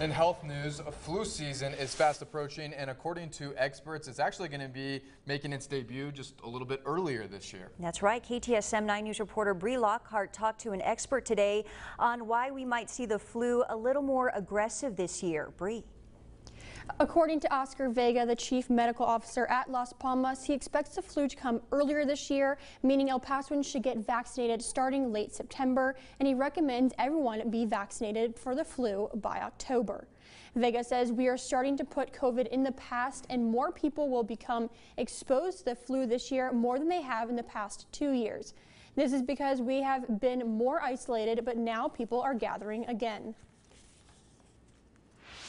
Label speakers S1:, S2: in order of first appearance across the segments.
S1: In health news, a flu season is fast approaching, and according to experts, it's actually going to be making its debut just a little bit earlier this year.
S2: That's right. KTSM 9 News reporter Bree Lockhart talked to an expert today on why we might see the flu a little more aggressive this year. Bree.
S3: According to Oscar Vega, the chief medical officer at Las Palmas, he expects the flu to come earlier this year, meaning El Pasoans should get vaccinated starting late September, and he recommends everyone be vaccinated for the flu by October. Vega says we are starting to put COVID in the past and more people will become exposed to the flu this year more than they have in the past two years. This is because we have been more isolated, but now people are gathering again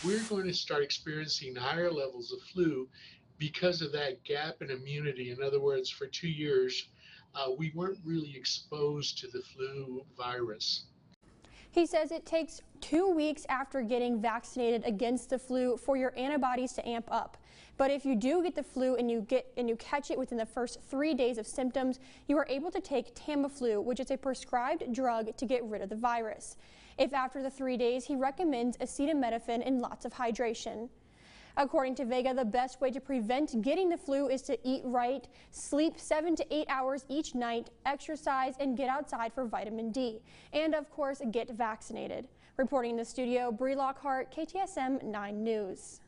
S4: we're going to start experiencing higher levels of flu because of that gap in immunity. In other words, for two years, uh, we weren't really exposed to the flu virus.
S3: He says it takes two weeks after getting vaccinated against the flu for your antibodies to amp up. But if you do get the flu and you get and you catch it within the first three days of symptoms, you are able to take Tamiflu, which is a prescribed drug to get rid of the virus. If after the three days, he recommends acetaminophen and lots of hydration. According to Vega, the best way to prevent getting the flu is to eat right, sleep seven to eight hours each night, exercise, and get outside for vitamin D. And of course, get vaccinated. Reporting in the studio, Bree Lockhart, KTSM 9 News.